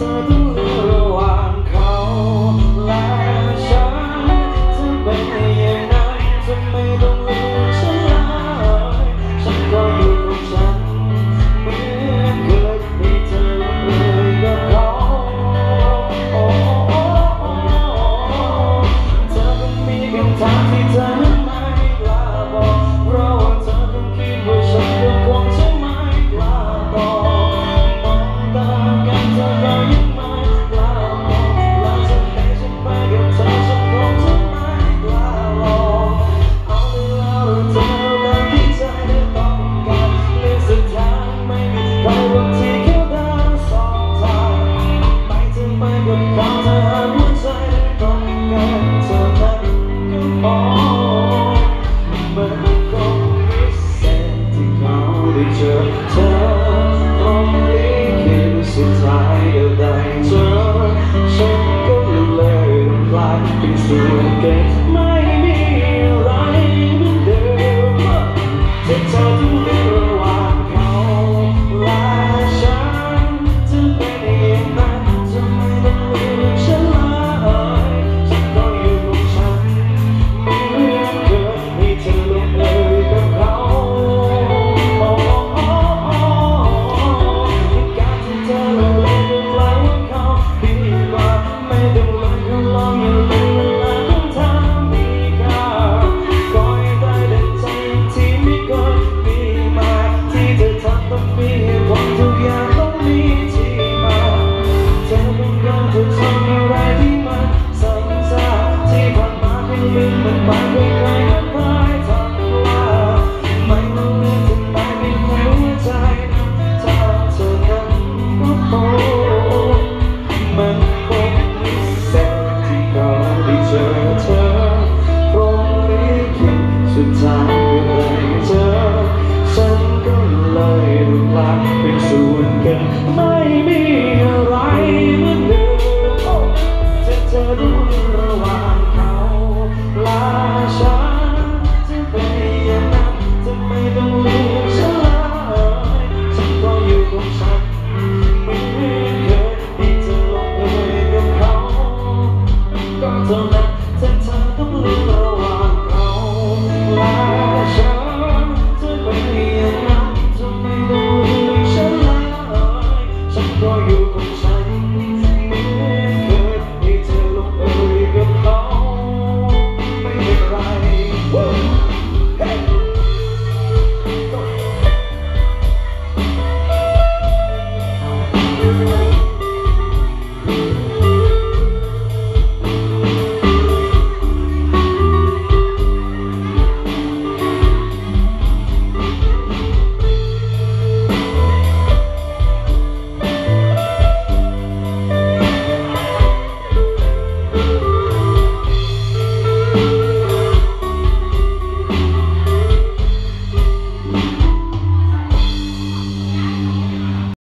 sadhu game.